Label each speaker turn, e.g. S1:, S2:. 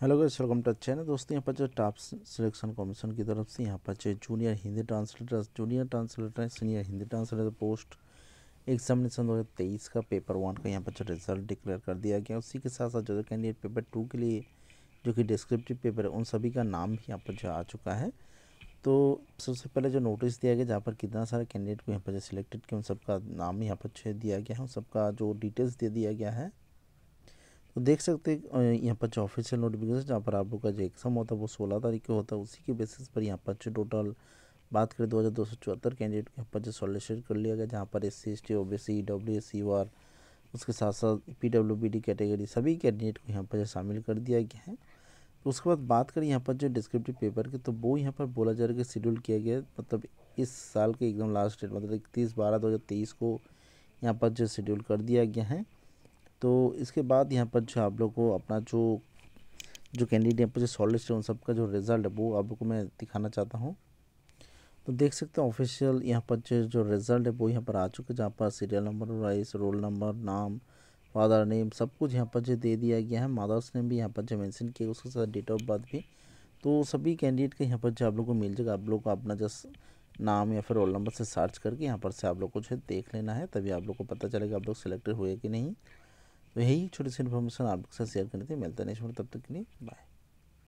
S1: Hello guys welcome to channel दोस्तों, यहाँ पर जो टॉप सिलेक्शन कमीशन की तरफ़ से यहाँ पर जो junior Hindi translator junior translator senior Hindi translator post examination दो हज़ार तेईस का पेपर वन का यहाँ पर जो रिज़ल्ट डिक्लेयर कर दिया गया उसी के साथ साथ जो कैंडिडेट पेपर टू के लिए जो कि डिस्क्रिप्टिव पेपर है, उन सभी का नाम भी यहाँ पर जो आ चुका है। तो सबसे पहले जो नोटिस दिया गया, जहाँ पर कितना सारे कैंडिडेट को यहाँ पर जो सिलेक्टेड किया, उन सबका नाम यहाँ पर दिया गया है, उन सबका जो डिटेल्स दे दिया गया है। तो देख सकते हैं यहाँ पर जो ऑफिशियल नोटिफिकेशन जहाँ पर आप लोग का जो एग्ज़ाम होता है, वो सोलह तारीख को होता है। उसी के बेसिस पर यहाँ पर जो टोटल बात करें, दो हज़ार दो सौ चौहत्तर कैंडिडेट के यहाँ पर जो सॉलिसिट कर लिया गया, जहाँ पर S C S T O B C W S C वार उसके साथ साथ P W B D category सभी कैंडिडेट को यहाँ पर जो शामिल कर दिया गया है। तो उसके बाद बात करें यहाँ पर जो डिस्क्रिप्टिव पेपर के तो वो यहाँ पर बोला जा रहा है कि शेड्यूल किया गया मतलब इस साल के एकदम लास्ट डेट मतलब इकतीस बारह दो हज़ार तेईस को यहाँ पर जो शेड्यूल कर दिया गया है। तो इसके बाद यहाँ पर जो आप लोग को अपना जो जो कैंडिडेट यहाँ पर जो सॉलिस्ट है उन सबका जो रिज़ल्ट है, वो आप लोग को मैं दिखाना चाहता हूँ। तो देख सकते हैं ऑफिशियल यहाँ पर जो जो रिज़ल्ट है, वो यहाँ पर आ चुके हैं, जहाँ पर सीरियल नंबर राइस रोल नंबर नाम फादर नेम सब कुछ यहाँ पर जो दे दिया गया है। मादर्स नेम भी यहाँ पर जो मेंशन किया उसके साथ डेट ऑफ़ बर्थ भी। तो सभी कैंडिडेट के यहाँ पर जो आप लोग को मिल जाएगा, आप लोग को अपना जस्ट नाम या फिर रोल नंबर से सर्च करके यहाँ पर से आप लोग को जो है देख लेना है, तभी आप लोग को पता चलेगा आप लोग सिलेक्टेड हुए कि नहीं। तो यही छोटी सी इन्फॉर्मेशन आप लोग से शेयर करनी थी मिलता नहीं तब तक के लिए बाय